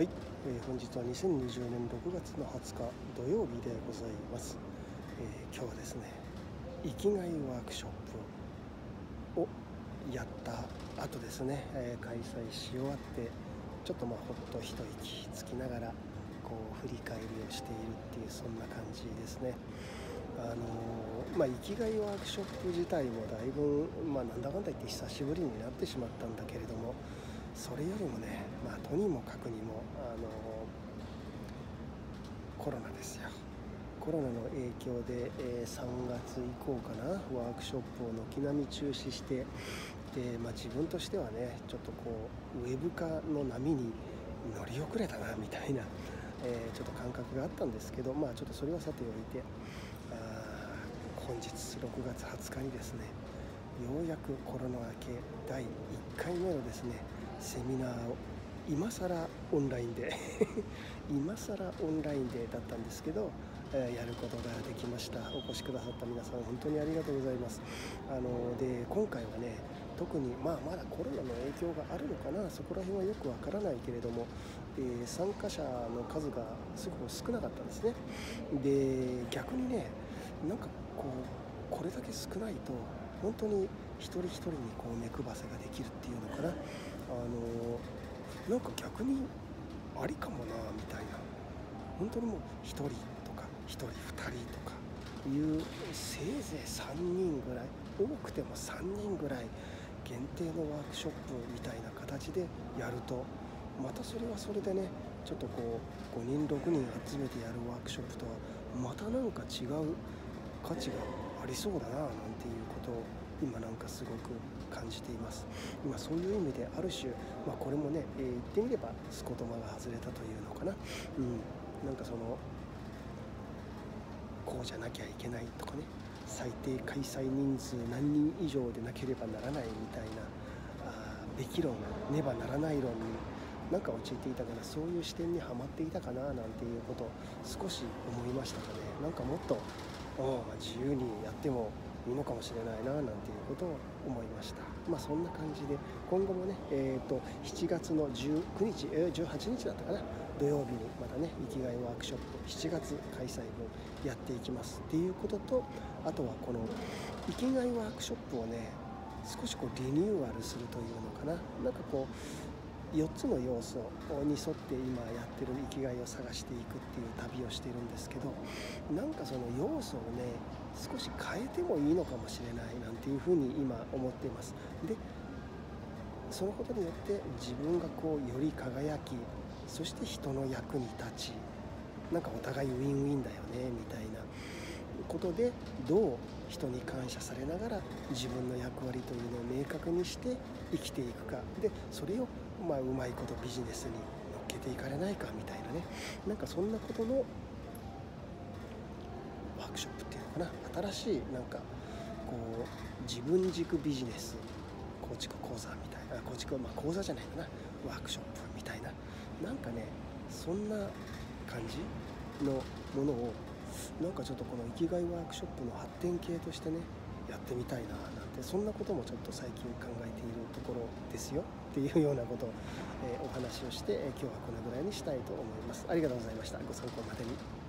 はい、えー本日は2020年6月の20日土曜日でございます、えー今日はですね生きがいワークショップをやった後ですね、えー開催し終わってちょっとまあほっと一息つきながらこう振り返りをしているっていうそんな感じですね。あのーまあ、生きがいワークショップ自体もだいぶ、まあ、なんだかんだ言って久しぶりになってしまったんだけれどもそれよりもね、まあ、とにもかくにも、あのコロナですよ。コロナの影響で、えー3月以降かなワークショップを軒並み中止してで、まあ、自分としてはねちょっとこうウェブ化の波に乗り遅れたなみたいな、えーちょっと感覚があったんですけどまあちょっとそれはさておいてあ本日6月20日にですねようやくコロナ明け第1回目のですねセミナーを今更オンラインで 今更オンラインでだったんですけど、えーやることができました。お越しくださった皆さん本当にありがとうございます。あので今回はね特にまあまだコロナの影響があるのかな。そこら辺はよくわからないけれども、えー参加者の数がすごく少なかったんですね。で逆にねなんかこうこれだけ少ないと本当に一人一人にこう目配せができるっていうのかな。あのなんか逆にありかもなみたいな。本当にもう1人とか1人2人とかいうせいぜい3人ぐらい多くても3人ぐらい限定のワークショップみたいな形でやるとまたそれはそれでねちょっとこう5人6人集めてやるワークショップとはまたなんか違う価値がありそうだななんていうことを今なんかすごく感じています。今そういう意味である種、まあ、これもね、えー言ってみればスコトマが外れたというのかな、うん、なんかそのこうじゃなきゃいけないとかね。最低開催人数何人以上でなければならないみたいなあべき論ねばならない論になんか陥っていたからそういう視点にはまっていたかななんていうことを少し思いましたかね。なんかもっと自由にやってもいいのかもしれないななんていうことを思いました。まあそんな感じで今後もねえっ、と7月の19日、えー18日だったかな。土曜日にまたね生きがいワークショップ7月開催分やっていきますっていうこととあとはこの生きがいワークショップをね少しこうリニューアルするというのかな。なんかこう4つの要素に沿って今やってる生きがいを探していくっていう旅をしてるんですけどなんかその要素をね少し変えてもいいのかもしれないなんていうふうに今思っています。でそのことによって自分がこうより輝きそして人の役に立ちなんかお互いウィンウィンだよねみたいな。ことでどう人に感謝されながら自分の役割というのを明確にして生きていくか。でそれをまあうまいことビジネスに乗っけていかれないかみたいなね。なんかそんなことのワークショップっていうのかな。新しいなんかこう自分軸ビジネス構築講座みたいな構築まあ講座じゃないかな。ワークショップみたいな。なんかねそんな感じのものをなんかちょっとこの生きがいワークショップの発展系としてねやってみたいななんてそんなこともちょっと最近考えているところですよっていうようなことを、えお話をして、え今日はこのぐらいにしたいと思います。ありがとうございました。ご参考までに。